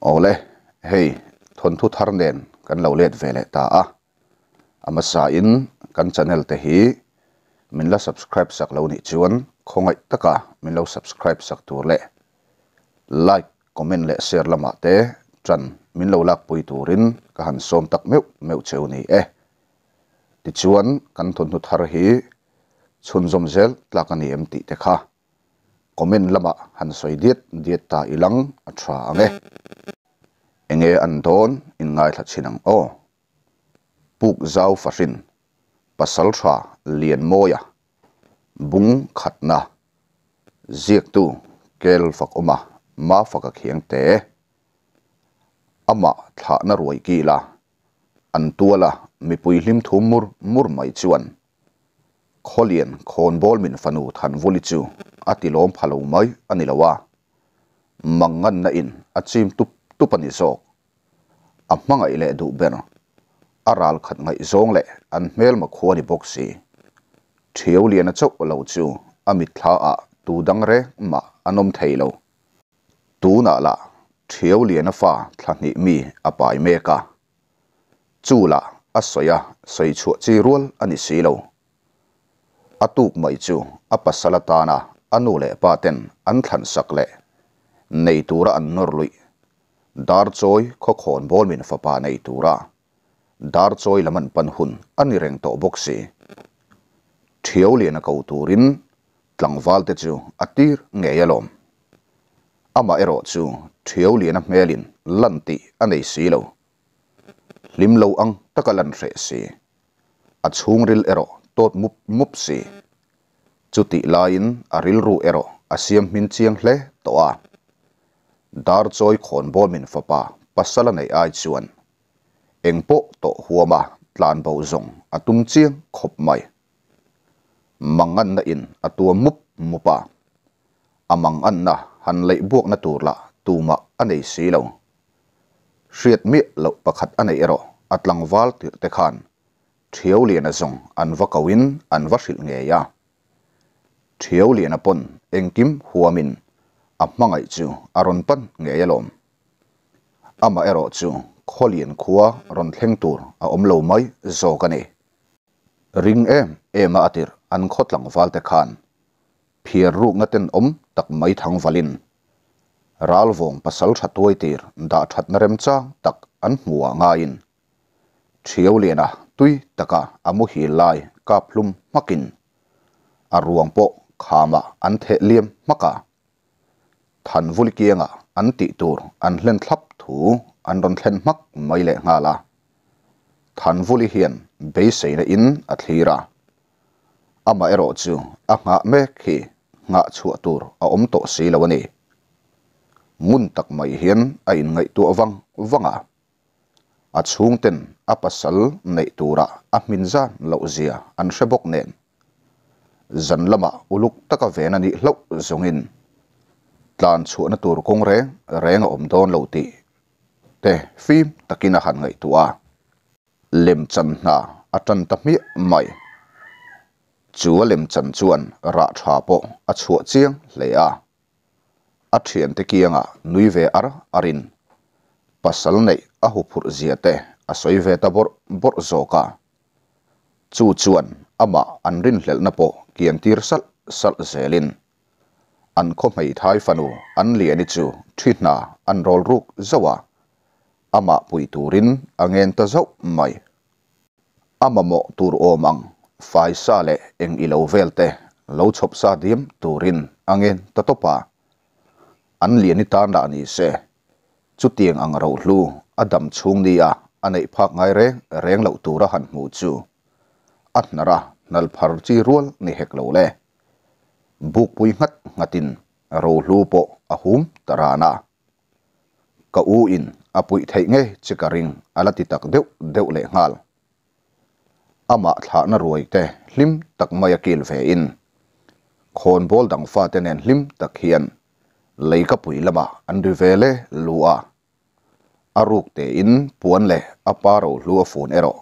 ole hey, thon thu thar nen kan lo let vele ta a ama sa in kan channel te hi. Min la subscribe sak lo ni chuan khongai taka min lo subscribe sak tur le like comment le share lama te tran min lo lak pui turin ka han som tak meu meu cheu ni e. Ti chuan kan thon thu thar hi. Chun zom zel tlakani em ti te kha. Comment lama han soi diet diet ta ilang atra ange enge an don in ngai thla chinang o. Puk zau fashin pasal tha lian moya. Bung khatna ziek tu kel fak oma. Ma faka khiang te. Ama thla na ruai ki la. An tuala mi pui hlim thu mur mur mai chuan. Kholian khon bol min fanu than voli chu. Atilom phalo mai anilawa mangan na in. Achim tup tu pani zo a hmangai le du ber aral khat ngai zong le an mel ma khuani boxi thiau lian a chok lo chu amit thla a tu dang re ma anom theilo tu na la thiau lian a fa thlani mi apai me ka chu la a soya soi chu chi rul ani silo atuk mai chu apasalatana anu le paten an thlan sak le nei tura an nor lui dar choi kho khon bol min fa pa nei tura dar choi laman pan hun ani reng to boxi thiau lian a ko turin tlangwal te chu atir ngeyalom ama ero chu thiau lian a melin lanti anei silo lim lo ang takalan re si. A chungril ero tot mup mup si. Chuti lain aril ru ero asiam min chiang hle to a dar choi khon bol min fapa pasala nei ai chuan. Engpo to huama tlan bo zong, atum chiang khop mai. Mangan na in, atua mup mupa amang an na, han lei buak na tur la tuma anei si lo. Hriat mi lo pakhat anei ero atlang wal tir te khan. Thiau lian a zong, an vakawin an va hril nge ya. Thiau lian a pon engkim huamin a ngay chu aron pan nge yalom. Ama ero chu kholien khuwa ron thleng tur a om lo mai zo kane, ring em ema atir an khotlang walte khan. Phiar ru ngaten om tak mai thang valin. Ralwong pasal thatoi tir da that na rem cha tak an hmuwa nga in. Thiau liana tui taka amu hi lai ka phlum makin aruang po khama an the liam maka than vul kianga ah, an ti tur, an hlen thlap thu, an ron thlen mak mai le nga la. Than vuli hian, be seina in a thira ah. ama ero chu, a nga me khi nga chu tur a om to si lawani mun tak mai hian a in ngai tu awang wanga a chung ten a pasal nei tura ah, a min zan lo zia, an hrebok nen. Zan lama uluk taka vena ni hlo zongin tlan chu na tur kong re reng om don lo ti. Te, phim takina han ngai tua lem chan na atan ta mi mai. Chu lem chan chuan, ra tha po, a chu chiang le a. A thian te kianga nui ve ar arin pasal nei, a hu phur zia te, a soi ve ta bor bor zoka chu chuan ama an rin hlel na po kian tir sal sal zelin an kho mai thai fanu, an li ani chu thina an rol ruk zawa. Ama pui turin, angen ta zau mai. Ama mo tur omang fai sa le eng ilo velte lo chop sa dim turin, angen ta topa. An li tan ta na ni se. Chu tiang ang ro hlu adam chung ni a, anei phak ngai re, reng lo tura han mu chu. At nara nal phar chi rual ni hek lo le buk pui ngat ngatin ro hlu po ahum tarana. Ka u in apui thei nge chikaring alati tak deu deu le ngal. Ama thla na ruai te hlim tak maya kil ve in. Khon bol dang fa te nen hlim tak hian. Leika pui lama an vele lua. Aruk te in puan le aparo lua phun ero.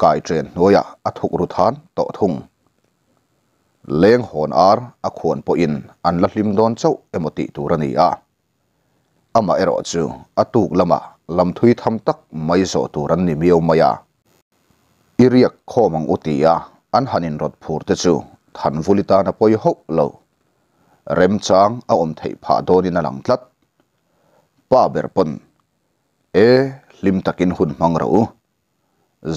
Kai tren noya athuk ru than to thung. เลงหอนอาร์อะควนปอินอันลัดลิมดอนเจ้าเอมติตูรนีอาอามาเอรอจูอตูกลมาลำทุยทำตักไม่โซตูรันนิมิวมายาอิเรียกโคมังอุติยาอันหันินรถพูดจูทันฟุลิตานปอยฮุกเลวเร็มจางอาอมเทพาโดนินลังทัดป้าเบรปนเอลิมตักินหุนมังรู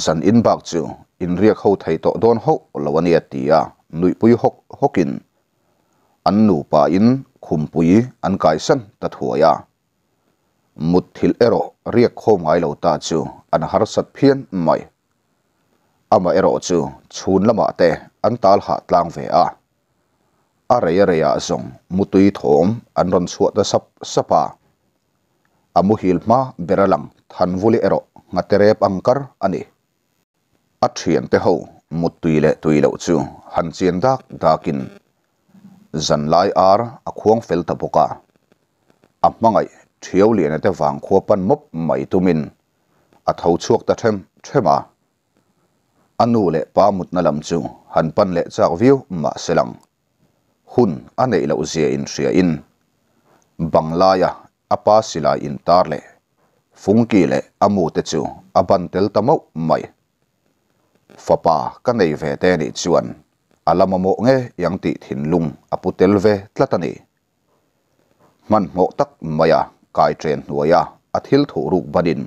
จันอินบักจูอินเรียกเขาไทยโตโดนฮุกเลวันียตียา nui pui hok, hokin. An nu pa in khum pui an kai san ta thuaya mut thil ero riek khom ngai lo ta chu, an har sat phian mai. Ama ero chu chhun lama te, an tal ha tlang ve a. A reya reya zong, mutui thom, an ron chuat da sap sapa amu hil ma beralang than vuli ero ngatere pangkar ani. A thian te ho. mut tuile tuilo chu han chien dak dakin. Zan lai ar a khuang fel ta boka a mangai thiau lian te wang kho pan mop mai tumin. A thau chuak ta them thema. Anu le pa mut na lam chu. Han pan le chak view ma selang. Hun anei lo zia in ria in. Banglaya apa sila in tar le fungki le amu te chu. Aban tel tamau mai. Fapa ka nei ve te ni chuan alama à, mo nge yang ti thin lung à, aputel ve tlatani man mo tak maya kai tren nuaya athil thu ruk badin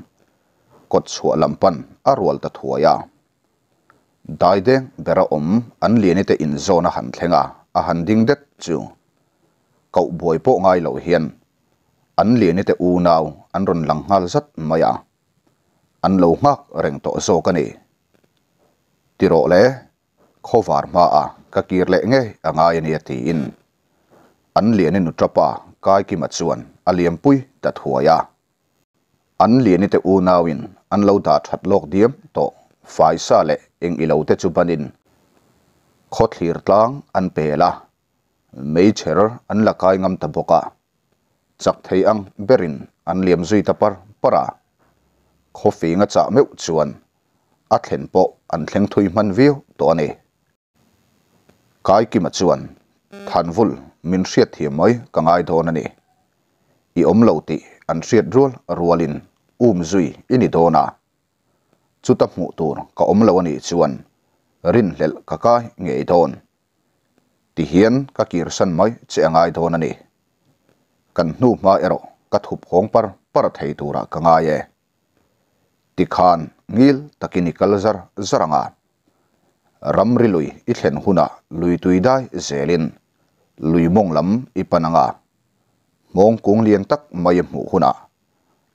kot chhuwa lampan arwal ta thuaya daide bera om an liani te in zona han thlenga a han ding det à, chu cậu boy bộ ngai lẩu hiền. Ăn liền te u naw an run lang ngal cái maya an tiro le khowar ma a, ka kir le nge anga yani ti in. An liani nu trapa kai ki machuan aliam pui ta thuaya an liani te u an lo da that lok diam, to, fai le, eng ilo te chu banin khot tlang, an pela mei cher an la ngam ta boka. Chak thei ang, berin, an liam zui ta par, para. Khofi nga cha meu chuan a thlen po an thleng thui man viu to ani kai ki ma chuan thanvul min hriat hi mai kangai don ani i om lo ti an hriat rul rualin um zui ini dona chu ta hmu tur ka om lo ani chuan, rin hlel ka kai ngei don ti hian ka kir san mai che angai don ani kan hnu ma ero ka thup hong par par thei tura ka nga ye ti khan ngil takini kalzar zaranga. Ramri lui i thlen huna, lui tuidai zelin. Lui monglam ipananga. Mong kung lian tak mai mu huna.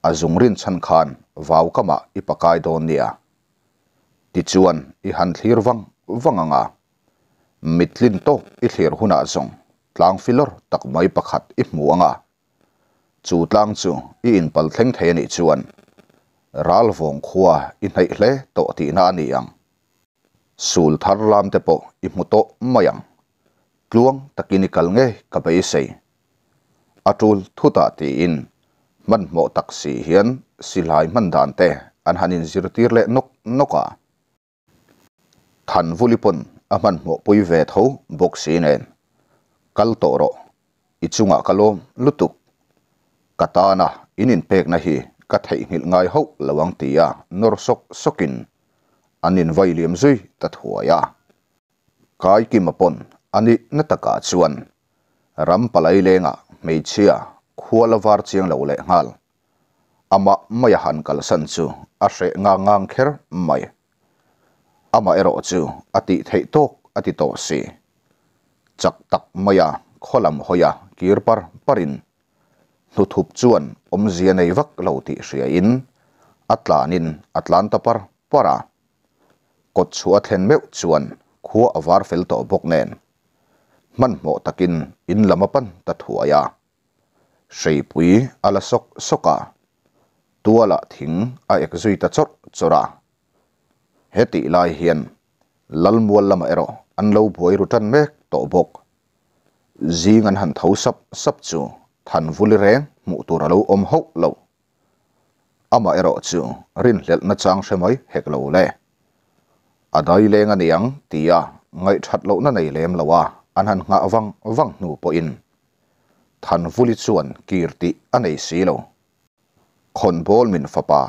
Azung rin chan khan, vau kama, ipakai don nia. Ti chuan i han thlir wang wanganga mitlin to i thlir huna zong. Tlang filor, tak mai pakhat i muanga chu tlang chu i in pal thleng the ni chuan ral vong khua in nei hle to ti na ni ang. Sul thar lam te po i mu to mayang tluang takini kal nge ka bei sei. Atul thuta ti in. Man mo taksi hian silai man dan te, an hanin zirtir le nok noka than vulipon aman mo pui ve tho boxi nen. Kal to ro. Ichunga kalom lutuk. Katana inin pek na hi ka thei ngil ngai ho lawang tia nor sok sokin anin ya zui ta thuaya kai ki mapon ani nataka chuan ram palai lenga meichia khuala var chiang lo le ngal ama maya à han kal san chu a hre nga ngang kher mai ama ero chu à ati thei tok ati à to si chak tak maya kholam hoya kirpar parin nu thup chuan om zia nei vak lo ti hria in. Atlanin atlanta par para. Kot chu a thlen meu chuan khu awar fel to bok nen. Man mo takin in lamapan ta thuaya sei pui ala sok soka. Tuala thing a ek zui ta chor chora. Heti lai hian. Lalmual lama ero. An lo buai rutan mek to bok. Zing an han thau sap sap chu than vuli reng mu tur lo om ho lo ama ero chu rin hlel na chang shemai hek lo le adai leng aniang tia à, ngai that lo na nei lem lawa à, an han nga wang wang nu po in. Than vuli chuan kirti anei si lo khon bol min fapa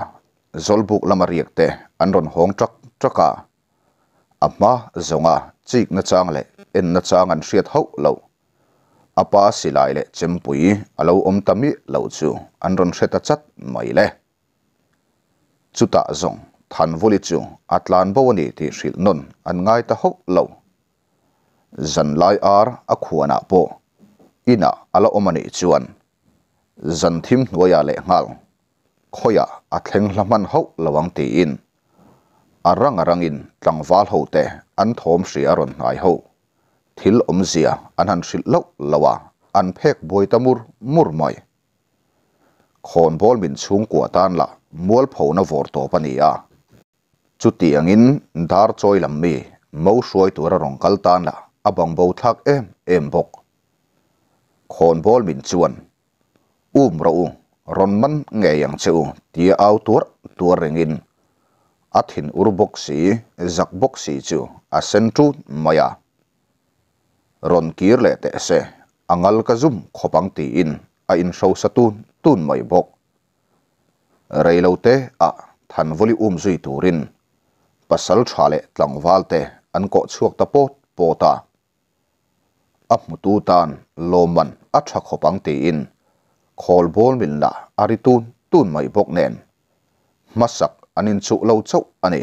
zolbuk lama riak te an ron hong trak traka ama à. zonga chik na chang le en na chang an hriat ho lo apa silai le chempui alo om tami lo chu an ron hreta chat mai le chuta zong than voli chu atlan bo ni ti hril non an ngai ta ho lo zan lai ar a khuana po ina ala omani chuan zan thim nuaya le ngal khoya a thleng hlaman ho lawang ti in arang arang in tlangwal ho te an thom hri aron ngai ho thil om zia, an han hril lo lawa, an phek boi tamur, mur mai khon bol min chung kwa tan la, mual pho na vor to pania chu tiangin dar choi lam mi mo hruai tur a rong kal tan la, abang bo thak em em bok. Khon bol min chuan um ro ron man nge yang chu ti au tur tur rengin athin ur bok si, zak bok si chu, a sentru maya ron kir le te se angal à ka zum khopang ti in a in show satun tun mai bok reilo te a à, than voli um zui turin pasal thale tlangwal te an ko chuak ta pot pota ap mutu tan loman a tha khopang ti in. Khol bol min la aritun tun mai bok nen masak anin chu lo chau ani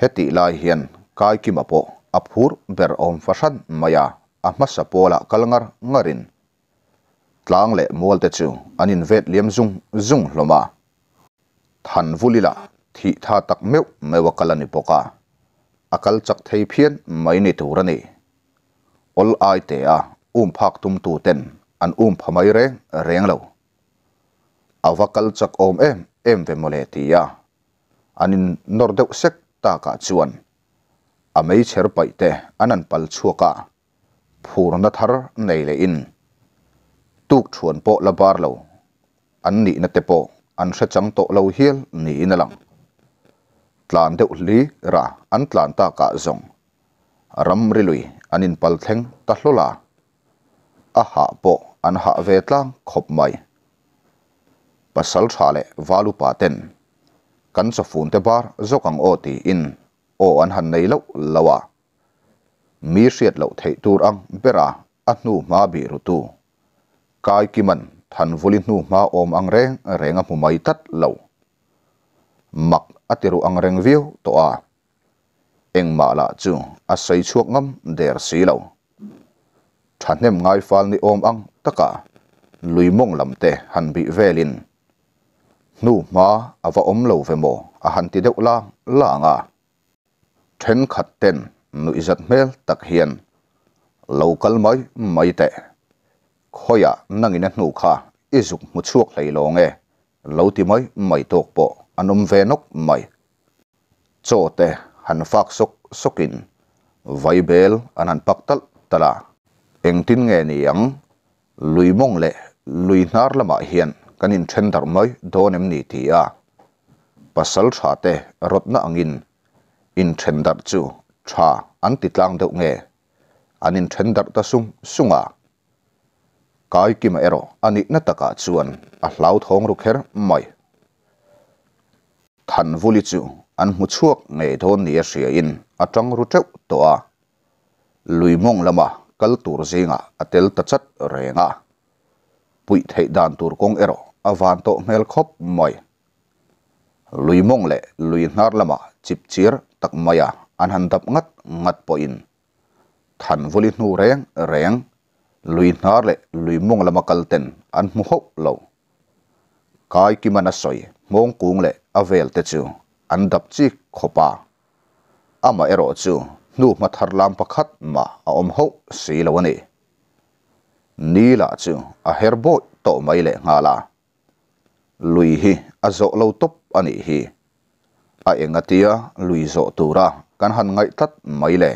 heti lai hian kai kimapo mapo aphur ber om fashan maya. A masa pola kalngar ngarin. Tlang le mol te chu. Anin vet liam zung zung hloma than vulila. Thi tha tak meu mewa kalani poka. Akal chak thei phian mai ni turani ol ai te a. Um phak tum tu ten. An um phamai re, reng lo. Avakal chak om em em ve mole ti ya. Anin nor deuh sek ta ka chuan amei cher pai te, anan pal chuaka phur na thar nei le in, tuk chuan po la bar lo, an ni na te po, an hre chang to lo hial ni in lang, tlan deuh li ra, an tlan ta ka zong, ram rilui anin pal thleng ta hlola a ha po, an ha ve tlang khop mai, pasal thale valu paten kan sa phun te bar zokang oti in ô an nay lâu lâu à, mi siết lâu thấy tu răng bê bera anh nu ma bi ru tu. Kai ki man than linh hnu ma om ang reng renga mu mai lâu, lo mak atiru anh reng view to a. Eng ma la chu a sei chuak ngam der si lo thanem ngai fal ni om ang taka mông làm lam hàn bị bi velin nu ma à vợ ôm lâu về a à ti deuh la la à then khat ten nu izat mel tak hian local mai mai te khoya nangin a nu kha izuk mu chuak lei lo nge lo ti mai mai tok po anum ve nok mai cho te han fak sok sokin vaibel anan paktal tala engtin nge ni yang lui mong le lui nar lama hian kanin then dar mai donem ni ti a à. pasal thate rotna angin in then dar chu tha an ti tlang deuh nge. An in then dar ta sung sunga kai kim ero ani na taka chuan, a hlau thong ru kher mai than vuli chu, an mu chuak nge thon ni a sia in atang ru teuh to a. Lui mong lama kal tur zinga atel ta chat renga pui thei dan tur kong ero avan to mel khop moi. Lui mong le, lui nar lama chip chir tak maya, an han dap ngat ngat po in. Than voli nu reng reng, lui nar le, lui mong lama kal ten, an mu ho lo. Kai ki mana soi, mong kung le, avel te chu, an dap chi khopa. Ama ero chu, nu ma thar lam pakhat ma, a om ho si lo ni ni la chu, a herbo to mai le ngala lui hi, a zo lo top ani hi a engatia lui zo tura kan han ngai tat mai le.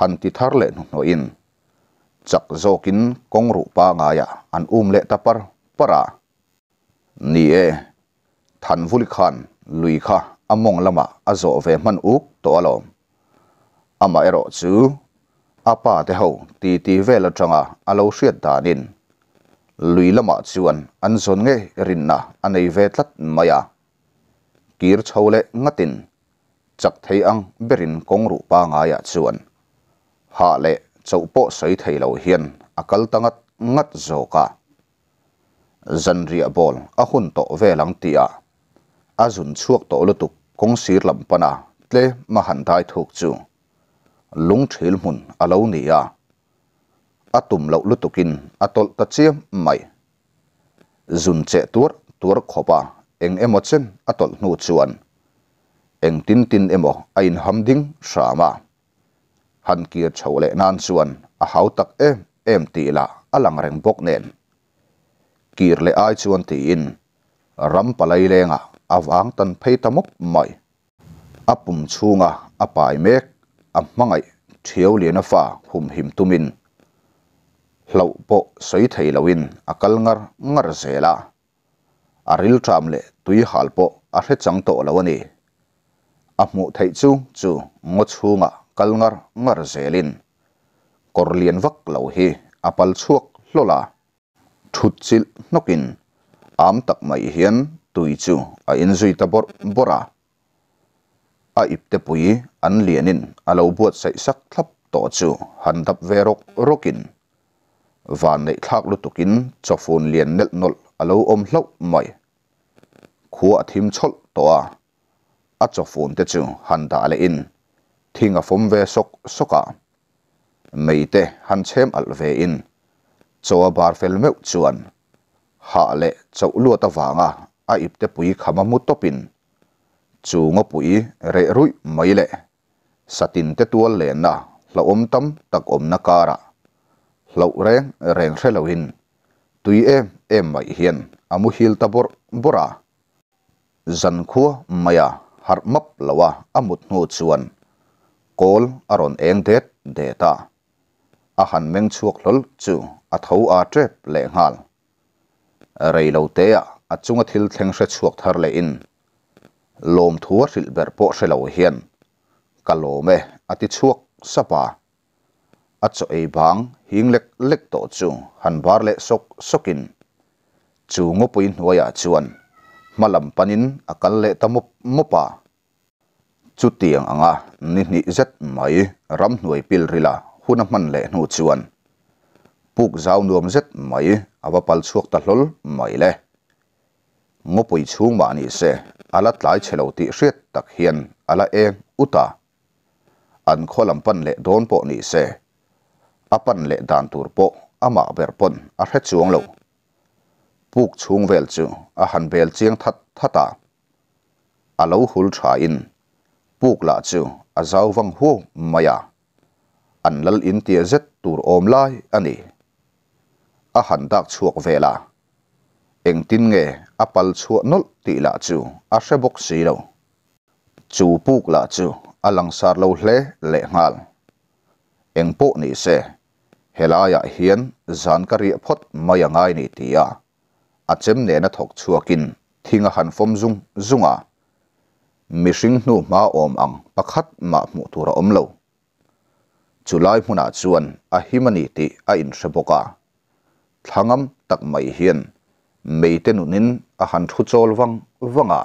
Han ti thar le no in. Chak zokin kong ru pa nga ya. An um le tapar para ni e. Than vuli khan, lui kha. Among lama azo ve man uk to alom ama ero chu. Apa te ho ti ti vela changa alo hriat danin lui lama chuan, an zon nge rinna anei ve tlat maya kir chole ngatin, chak thei ang berin kong ru pa nga ya chuan, ha le chau po sei thei lo hian, akal tangat ngat zoka zanria bol a hun to ve lang tia azun chuak to lutuk kong sir lam pana tle mahan dai thuk chu, lung thil mun alo ni ya atum lo lutukin atol ta chiam mai, zun che tur tur khopa eng emo emochen atol nu chuan eng tin tin emo ain hamding shama han kia chho le nan chuan a hau tak em em ti la alang reng bok nen. Kir le ai chuan ti in. Ram palai lenga awang tan phei tamop mai. Apum chunga apai mek, a mangai thiau lian fa, hum him tumin. Hlau po soi thei lawin akal ngar ngar zela aril tram le tui halpo a à hre chang to lawani a à mu thei chu chu ngo chhunga kalngar ngar zelin korlian vak lo hi apal à chuak hlola thut chil nokin am tak mai hian tui chu a in zui ta bor bora a ipte pui an lianin alo buat sai sak thlap to chu han dap verok rokin van nei thak lutukin chofun lian nel nol alo om hlo mai khua thim chol toa. A cho phun te chu han da le in. Thinga fom ve sok soka à. meite han chem al ve in. Chawa bar fel meu chuan. Ha le chau lu ta wanga à. a ipte pui khama mu topin. Chu ngo pui re rui mai le satin te tual le na. La om tam tak om na kara lo reng reng hrelo in, tui em em mai hiền. Amu hil ta bor bora zan khua, maya, har map, lawa, amut nu chuan. Kol, aron eng det deta a han meng chuak lol chu, a tho a trep le ngal. Rei lo te a a chunga thil thleng hre chuak thar le in. Lom thua ril ber po hrelo hian. Kalome ati chuak sapa a cho ei bang, hing lek lek to chu, han bar le sok sokin chu ngopui pui chuan. Malam panin akal le tamup mopa chu tiang anga ni ni zet mai ram hnuai pil rila huna man le hnu chuan puk zau nuam zet mai awa pal chuak ta hlol mai le ngopui chung ma ni se ala tlai chelo ti hriat tak hian ala eng uta an kholam pan le don po ni se apan le dan tur po ama ber pon a hre chuang lo puk chung vel chu, a han vel chiang that thata alo hul tha in puk la chu, a zau wang hu maya an lal in tia zet tur om lai ani a han dak chuak vela eng tin nge, a pal chu nol ti la chu, a hre bok si lo. Chu puk la chu, a lang sar lo hle le ngal. Eng po ni se helaya hian zan zankari phot maya ngai ni tia a chem ne na thok chuakin. Thinga han fom zung zunga mihring hnu ma om ang pakhat ma mu tura om lo. Chulai hmuna chuan a himani ti a in hre thangam tak mai hian. Meite nunin a han thu chol wang wanga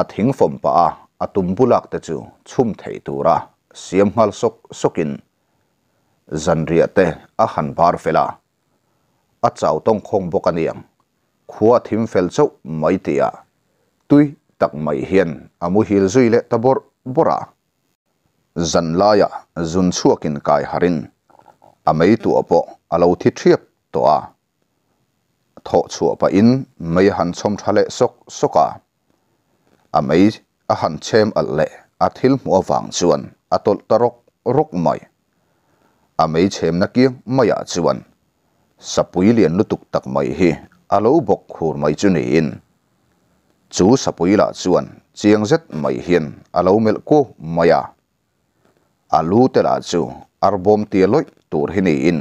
a. Thing fom pa a atum bulak te chu chum thei tura siam hal sok, sokin. Zanria te a han bar fela. A chau tong khong bokaniang khua thim fel chau mai tia tui tak mai à hian amu hil zui le tabor bora zan laya zun chuakin kai harin amei à tu à apo alo thi thiep to a tho chua pa in mai han chom thale sok soka amei a han chem al le a thil mu awang chuan atol tarok rok mai amei chem na ki maya chuan sapui lian lutuk tak mai hi alo bok khur mai chu ni in. Chu sapui la chuan, chiang zet mai hian alo mel ko maya. Alu te la chu, arbom ti loi tur hi ni in.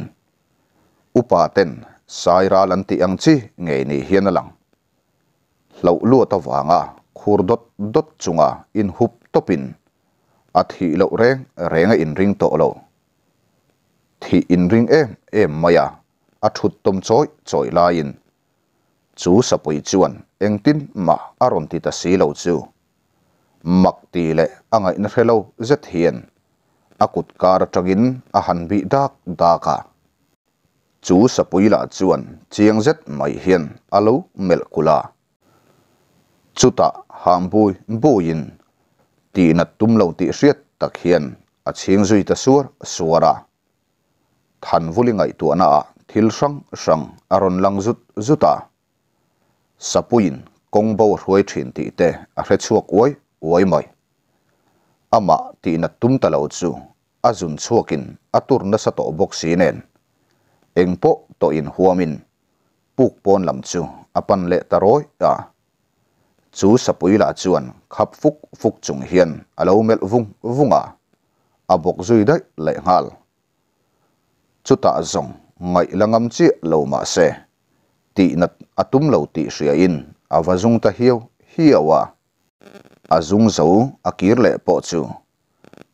Upa ten sai ra lan ti ang chi nge ni hian lang. Lo lu ta wanga, khur dot dot chunga, in hup topin. A thi lo reng renga in ring to lo. Thi in ring em em maya. A thut tom choi choi lain chu sapui chuan tin mà aron ti ta si chú mặc tỷ lệ anh ấy nó hello rất hiền. Akut kar tagin a bị bi dak daka chu sapui là chuan chiang rất mày hiền alo mel kula chuta hambui buin ti nát tum lâu ti siết tak hiền, a chiang zui ta suar suara than vuli ngai tu ana a thil sang sang aron lang zut zuta sapuin, kongbo hruai thin ti te, a hre chuak oi oi mai ama, ti na tum ta lo chu azun chuakin atur na sa to bok si nen. Engpo, to in huamin. Puk pon lam chu apan le taroi a. Chu sapui la chuan, khap phuk phuk chung hian alo mel vung vunga abok zui dai le ngal. Chuta zong ngai langam chi, lo ma se ti nat atum lo ti ria in. Awazung ta hiu hiawa azung zo akir le po chu.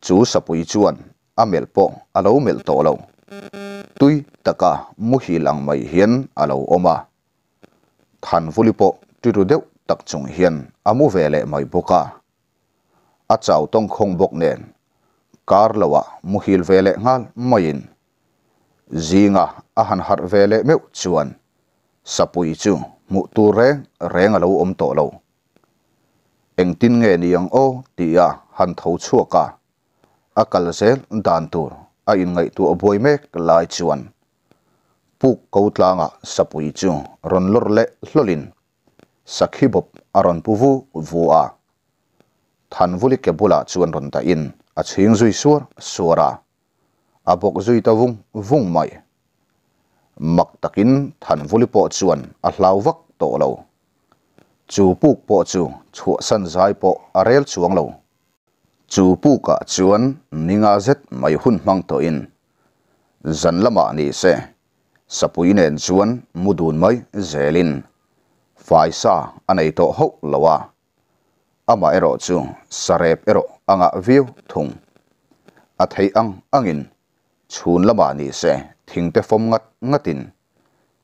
Chu sapui chuan amel po alo mel to lo. Tui taka mu hi lang mai hian alo oma than vuli po tiru deuh tak chung hian amu lệ mai boka a. Chau tong khong bok nen. Kar lawa mu hil vele ngal mayin zinga a han har vele meu chuan sapui chu, mu tu re reng alo om to lo. Eng tin nge niang o tia han tho chuaka akal se, dan tur, a in ngai tu aboi mek, lai chuan. Puk ko tlanga sapui chu, ron lor le hlolin sakhi bop aron puvu vua than vuli ke bula chuan ron ta in, a chhing zui suar, suara. Abok zui ta vung vung mai mak takin than vuli po chuan a hlau vak to lo chu puk po chu chu san zai po a rel chuang lo chu puka chuan ninga zet mai hun mang to in. Zan lama ni se sapui nen chuan mudun mai zelin fai sa anei to ho lawa ama ero chu sarep ero anga view thung a thei ang angin chhun lama ni se thỉnh tế phong thingte fom ngat ngatin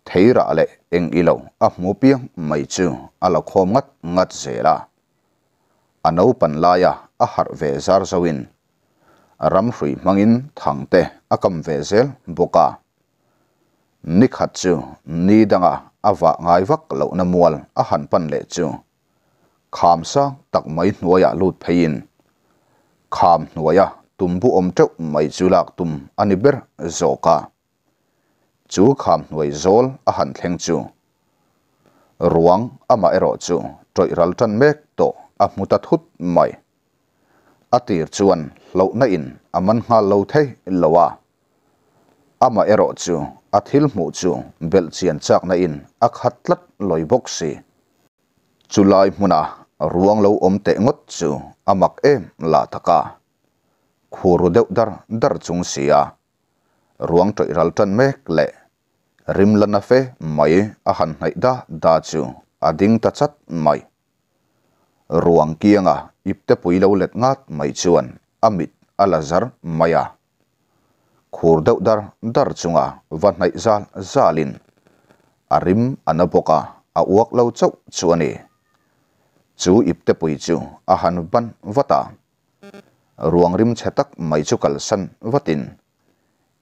theira le eng ilo a mu piang mai chu ala khom ngat ngat anh ano pan laya à har ve zar zawin ram hrui mangin thangte akam ve zel boka nikhat chu ni à awa ngai vak lo na mual à hàn pan le chu kham sa, tak mai hnuaya lut phein kham hnuaya tumbu om treu mai chulak tum ani ber zoka chú khám nuôi zol a han thleng chu ruang ama ero chú, trội ral tan mek to a muta thut mai. Atir chuan lâu na in amen ha lâu thế lâu lowa ama ero a thil mu chú, bèl chiên chak na in akhatlat loi bok si. Chulai muna ruang lo om te ngot chu amak em la taka khuru đeo dar dar chung sia ruang troi ral tan mek le rim lana fe mai e, a han hai da da chu. Ading ta chat, mai. Ruang kianga ipte puilo let ngat mai chuan. Amit alazar maya khur deuh dar dar chunga. Van nai zal zalin arim anapoka a uak lo chau chuani e. chu ipte pui chu, a han ban, vata. Ruang rim chetak mai chu kal san, vatin.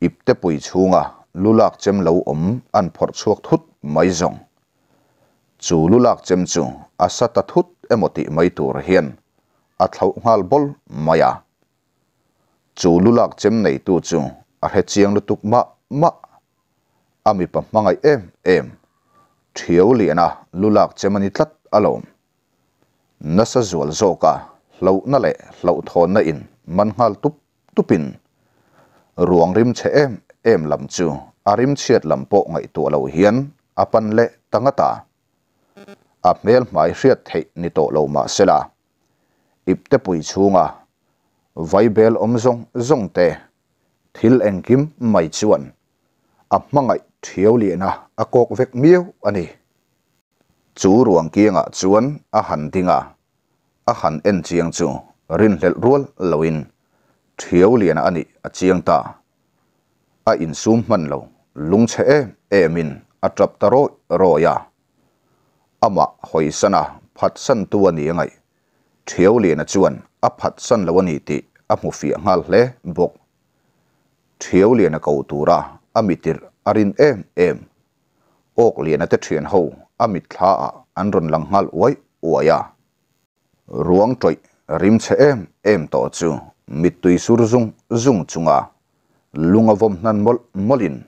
Ipte pui chunga. ลุลักเจมเลวอมอันพอดชวกทุดไม่จงจูลุลักเจมจูอาศัตทุดเอมติไม่ตัวเฮียนอัตเลวหัลบอลมายาจูลุลักเจมในตัวจูอาเฮจียงลุตุกมะมะอามีปะมังไอเอมเอมเทียวเลียนะลุลักเจมันอิทัดอารมณ์นั่นสะจวลโซกาเล่านั่นแหละเล่าทอนนั่นอินมันหัลตุบตุปินรวงริมเชม em lam chu arim à, chiat lam po ngai tu lo hian apan à, le tangata a à, mel mai hriat thei ni to lo ma sela ipte pui chunga vai bel om zong zong te thil engkim mai chuan. A mangai thiau li na. A kok vek mieu ani chu ruang kianga chuan a han dinga a han en chiang chu rin hlel rual loin thiau lian ani a chiang ta a in sum man lo, lung che em emin atrap taro roya ama hoisana phat san tu ani ngai. Thiau le na chuan, a phat san lawani ti, a mu fi ngal le, bok. Thiau le na ko tura amitir arin em em. Ok le na te thian ho amit thla a, an ron lang ngal oi oya ruang troi, rim che em em to chu. Mit tui sur zung zung chunga lunga vom nan mol, molin.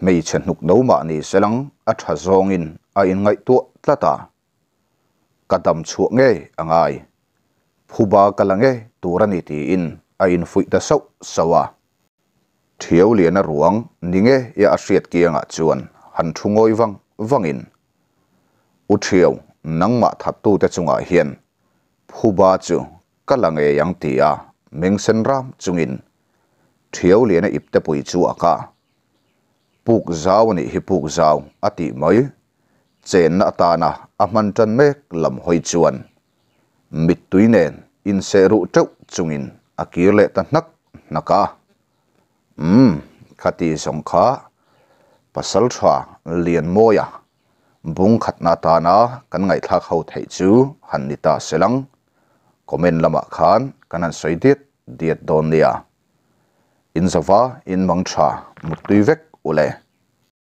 Mei chen nuk no ma ni selang, a tha zong in a in ngai tu tlata kadam chu nge angai phuba kalange turani ti in, a in fui ta sau, sawa. Thiau lian a ruang ninge ya a hriat kianga chuan. Han thungoi wang wangin u thiau nangma thap tu te chunga hian. Phuba chu kalange yang tia mengsen ram chungin thiau lian a ipte pui chu aka. Puk zaw ni hi puk zaw ati mai chen na ta na. A man tan mek lam hoi chuan. Mit tuinen in se ru treu chungin. Akir le ta nak naka um hmm. khati song kha. Pasal thwa. Lian moya. Bung khat na ta na. Kan ngai thak ho thei chu. Han ni ta selang. Comment lama khan. Kanan soidit diet don nia in zawa in mangcha mutui vek ule